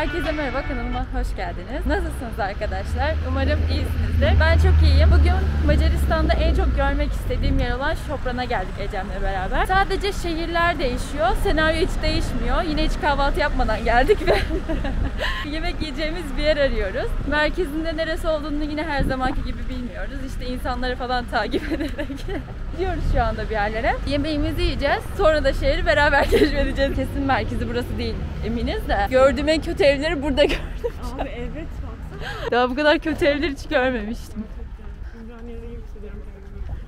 Herkese merhaba kanalıma hoş geldiniz. Nasılsınız arkadaşlar? Umarım iyisinizdir. Ben çok iyiyim. Bugün Macaristan'da en çok görmek istediğim yer olan Şopran'a geldik Ecem'le beraber. Sadece şehirler değişiyor. Senaryo hiç değişmiyor. Yine hiç kahvaltı yapmadan geldik ve yemek yiyeceğimiz bir yer arıyoruz. Merkezinde neresi olduğunu yine her zamanki gibi bilmiyoruz. İşte insanları falan takip ederek gidiyoruz şu anda bir yerlere. Yemeğimizi yiyeceğiz. Sonra da şehri beraber keşfedeceğiz. Kesin merkezi burası değil eminiz de. Gördüğüm en kötü evleri burada gördüm. Abi evet baksana. Daha bu kadar kötü evler hiç görmemiştim. Ümraniye'de yükseliyorum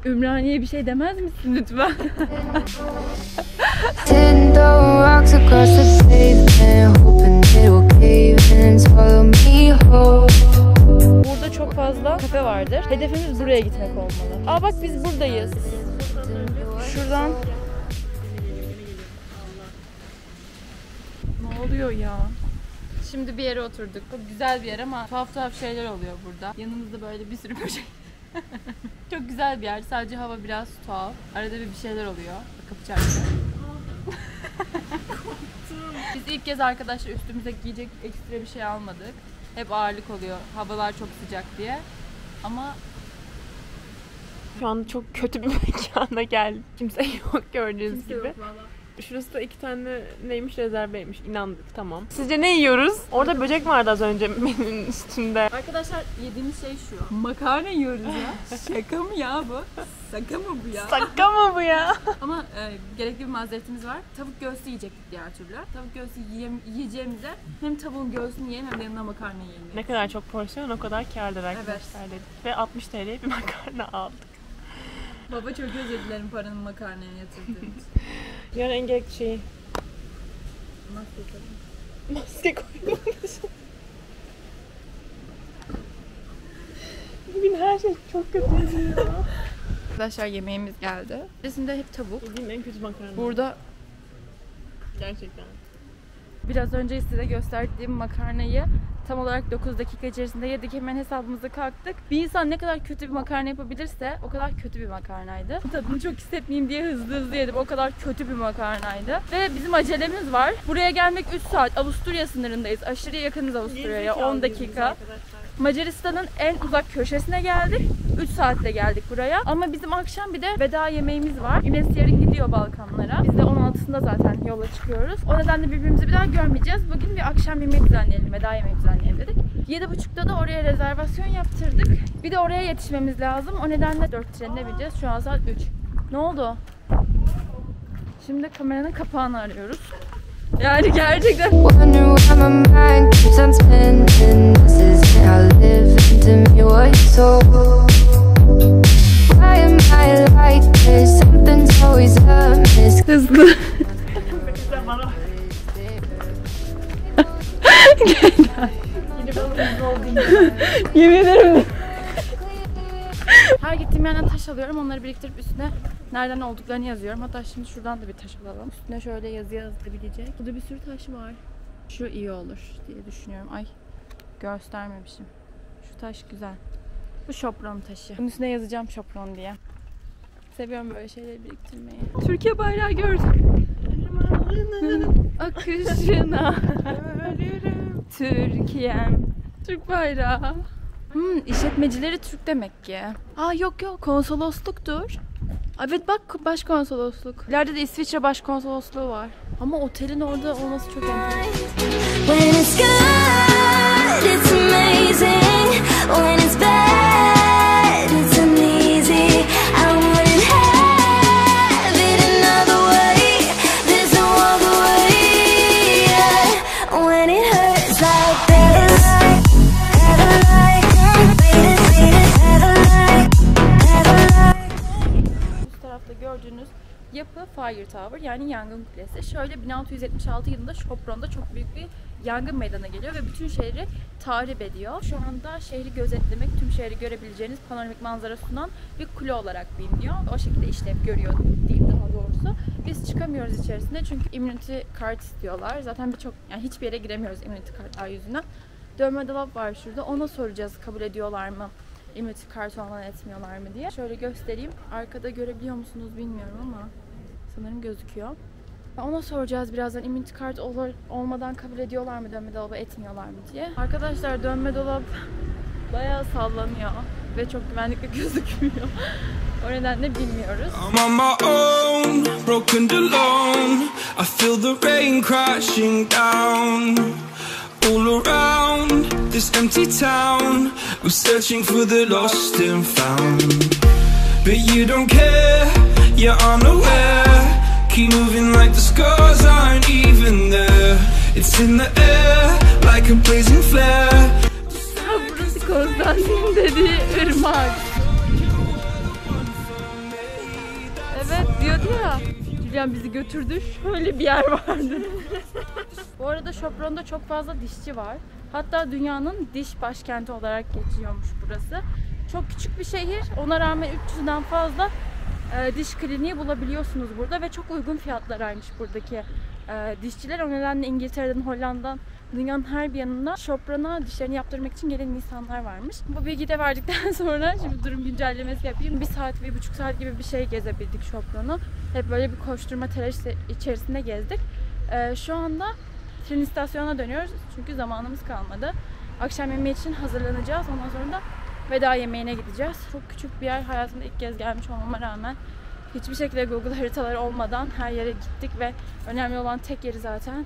kendimi. Ümraniye bir şey demez misin lütfen? Burada çok fazla kafe vardır. Hedefimiz buraya gitmek olmalı. Aa bak biz buradayız. Şuradan. Ne oluyor ya? Şimdi bir yere oturduk. Çok güzel bir yer ama tuhaf tuhaf şeyler oluyor burada. Yanımızda böyle bir sürü böcek. Çok güzel bir yer. Sadece hava biraz tuhaf. Arada bir bir şeyler oluyor. Bak, Kapı çarptı. Biz ilk kez arkadaşlar üstümüze giyecek ekstra bir şey almadık. Hep ağırlık oluyor. Havalar çok sıcak diye. Ama Şu an çok kötü bir mekana geldik. Kimse yok gördüğünüz gibi. Şurası da iki tane neymiş rezerveymiş. İnandık tamam. Sizce ne yiyoruz? Orada böcek vardı az önce menünün üstünde. Arkadaşlar yediğimiz şey şu. Makarna yiyoruz ya. Şaka mı ya bu? Şaka mı bu ya? Sakka mı bu ya? Ama e, gerekli bir mazeretimiz var. Tavuk göğsü yiyecektik diğer türlü. Tavuk göğsü yiyem, yiyeceğimize hem tavuğun göğsünü yiyelim hem de yanına makarna yiyelim. Ne kadar çok porsiyon o kadar kârdır arkadaşlar dedik. Ve 60 TL'ye bir makarna aldık. Baba çok özür dilerim paranın makarnaya yatırdığımız. Yarın en gerekli şeyi Nasıl yapalım? maske koymalıyız. Bugün her şey çok kötü ya. Arkadaşlar yemeğimiz geldi. İçerisinde hep tavuk. Yediğim en kötü makarna. Burada Gerçekten. Biraz önce size gösterdiğim makarnayı tam olarak 9 dakika içerisinde yedik. Hemen hesabımıza kalktık. Bir insan ne kadar kötü bir makarna yapabilirse o kadar kötü bir makarnaydı. Tadını çok hissetmeyeyim diye hızlı hızlı yedim. O kadar kötü bir makarnaydı. Ve bizim acelemiz var. Buraya gelmek 3 saat. Avusturya sınırındayız. Aşırı yakınız Avusturya'ya. 10 dakika. Macaristan'ın en uzak köşesine geldik. 3 saatte geldik buraya. Ama bizim akşam bir de veda yemeğimiz var. Güneş yarın gidiyor Balkanlara. Biz de 16'sında zaten yola çıkıyoruz. O nedenle birbirimizi bir daha görmeyeceğiz. Bugün bir akşam yemeği düzenleyelim, veda yemeği düzenleyelim dedik. 7.30'da da oraya rezervasyon yaptırdık. Bir de oraya yetişmemiz lazım. O nedenle 4 trenine bineceğiz. Şu an saat 3. Ne oldu? Şimdi kameranın kapağını arıyoruz. Yani gerçekten Wonder Yemin ederim. Her gittiğim yerden taş alıyorum. Onları biriktirip üstüne nereden olduklarını yazıyorum. Hatta şimdi şuradan da bir taş alalım. Üstüne şöyle yazı yazılabilecek. Burada bir sürü taş var. Şu iyi olur diye düşünüyorum. Ay göstermemişim. Şu taş güzel. Bu şopron taşı. Bunun üstüne yazacağım şopron diye. Seviyorum böyle şeyleri biriktirmeyi. Türkiye bayrağı gördüm. Akışına. Türkiye'm. Türk bayrağı. Hmm, işletmecileri Türk demek ki. Aa yok yok konsolosluktur. Evet bak başkonsolosluk. İleride de İsviçre başkonsolosluğu var. Ama otelin orada olması çok enteresan. Tower yani yangın kulesi. Şöyle 1676 yılında Şopron'da çok büyük bir yangın meydana geliyor ve bütün şehri tahrip ediyor. Şu anda şehri gözetlemek, tüm şehri görebileceğiniz panoramik manzara sunan bir kule olarak biliniyor. O şekilde işlev görüyor diyeyim daha doğrusu. Biz çıkamıyoruz içerisinde çünkü immunity card istiyorlar. Zaten birçok yani hiçbir yere giremiyoruz immunity kartlar yüzünden. Dövme dolap var şurada. Ona soracağız kabul ediyorlar mı? immunity card olmadan etmiyorlar mı diye. Şöyle göstereyim. Arkada görebiliyor musunuz bilmiyorum ama sanırım gözüküyor. Ona soracağız birazdan immunity card olur, olmadan kabul ediyorlar mı dönme dolabı etmiyorlar mı diye. Arkadaşlar dönme dolap bayağı sallanıyor ve çok güvenlikli gözükmüyor. o nedenle bilmiyoruz. I'm on my own, broken alone. I feel the rain crashing down all around this empty town. We're searching for the lost and found, but you don't care. You're unaware. Keep moving like the scars aren't even there. It's in the air like a blazing flare. Burası Konstantin dediği ırmak. Evet diyordu ya. Julian bizi götürdü. Şöyle bir yer vardı. Bu arada Şopron'da çok fazla dişçi var. Hatta dünyanın diş başkenti olarak geçiyormuş burası. Çok küçük bir şehir. Ona rağmen 300'den fazla e, diş kliniği bulabiliyorsunuz burada ve çok uygun fiyatlaraymış buradaki e, dişçiler. O nedenle İngiltere'den, Hollanda'dan dünyanın her bir yanından Şopron'a dişlerini yaptırmak için gelen insanlar varmış. Bu bilgiyi de verdikten sonra şimdi durum güncellemesi yapayım. Bir saat, bir buçuk saat gibi bir şey gezebildik Şopron'u. Hep böyle bir koşturma telaş içerisinde gezdik. E, şu anda tren istasyonuna dönüyoruz çünkü zamanımız kalmadı. Akşam yemeği için hazırlanacağız. Ondan sonra da veda yemeğine gideceğiz. Çok küçük bir yer. Hayatımda ilk kez gelmiş olmama rağmen hiçbir şekilde Google haritaları olmadan her yere gittik ve önemli olan tek yeri zaten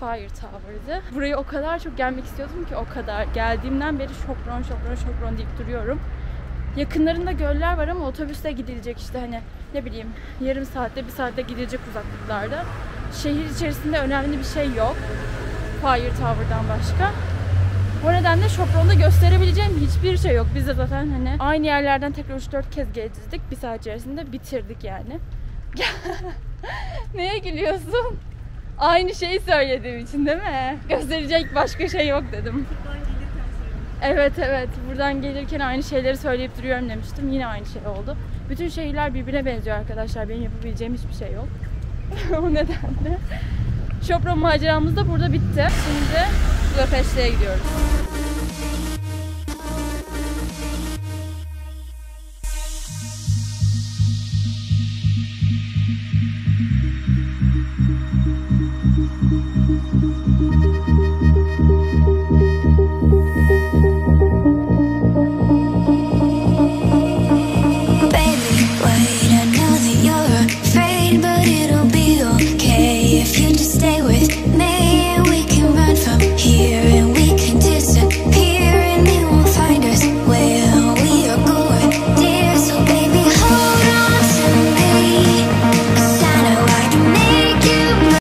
Fire Tower'dı. Buraya o kadar çok gelmek istiyordum ki o kadar. Geldiğimden beri şopron şopron şopron deyip duruyorum. Yakınlarında göller var ama otobüste gidilecek işte hani ne bileyim yarım saatte bir saatte gidilecek uzaklıklarda. Şehir içerisinde önemli bir şey yok. Fire Tower'dan başka. O nedenle Şopron'da gösterebileceğim hiçbir şey yok. Biz de zaten hani aynı yerlerden tekrar 3-4 kez gezdik. Bir saat içerisinde bitirdik yani. Neye gülüyorsun? Aynı şeyi söylediğim için değil mi? Gösterecek başka şey yok dedim. Evet evet buradan gelirken aynı şeyleri söyleyip duruyorum demiştim. Yine aynı şey oldu. Bütün şehirler birbirine benziyor arkadaşlar. Benim yapabileceğim hiçbir şey yok. o nedenle. Şopron maceramız da burada bitti. Şimdi Budapeşte'ye gidiyoruz.